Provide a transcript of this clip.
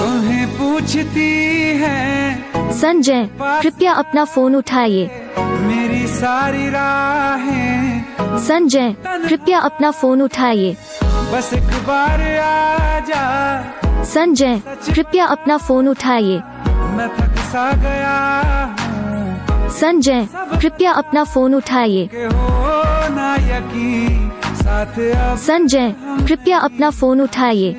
तुम्हें पूछती है संजय कृपया अपना फ़ोन उठाइए। मेरी सारी राहें संजय कृपया अपना फ़ोन उठाइए। बस एक बार आ जा संजय कृपया अपना फ़ोन उठाइए। मैं थक सा गया संजय कृपया अपना फ़ोन उठाइए। संजय कृपया अपना फ़ोन उठाइए।